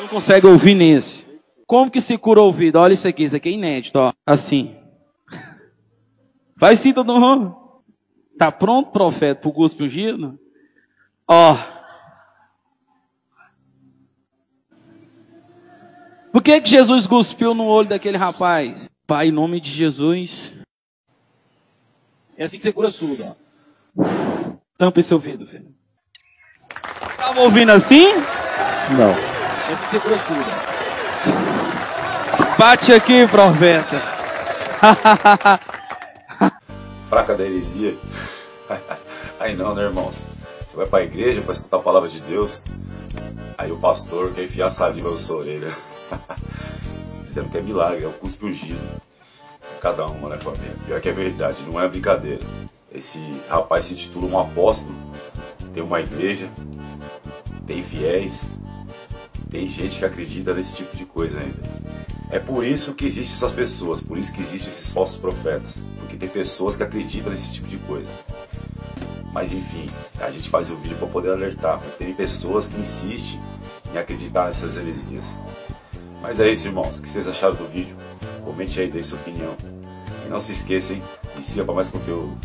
Não consegue ouvir nesse. Como que se cura o ouvido? Olha isso aqui, isso aqui é inédito, ó. Assim. Faz sim todo mundo. Tá pronto, profeta, pro cuspe ungido? Ó. Por que que Jesus cuspiu no olho daquele rapaz? Pai, em nome de Jesus. É assim que você cura surdo, ó. Tampa esse ouvido, filho. Tava ouvindo assim? Não. É assim que você cura surdo. Bate aqui, profeta. fraca da heresia. Aí não, né, irmãos? Você vai pra igreja pra escutar a palavra de Deus, aí o pastor quer enfiar saliva na sua orelha. Dizendo que é milagre, é o cuspe ungido. Cada uma, né, família? Pior que é verdade, não é brincadeira. Esse rapaz se titula um apóstolo, tem uma igreja, tem fiéis, tem gente que acredita nesse tipo de coisa ainda. É por isso que existem essas pessoas, por isso que existem esses falsos profetas, porque tem pessoas que acreditam nesse tipo de coisa. Mas enfim, a gente faz o vídeo para poder alertar, porque tem pessoas que insistem em acreditar nessas heresias. Mas é isso, irmãos. O que vocês acharam do vídeo? Comente aí, deixe sua opinião. E não se esqueçam, hein? E siga para mais conteúdo.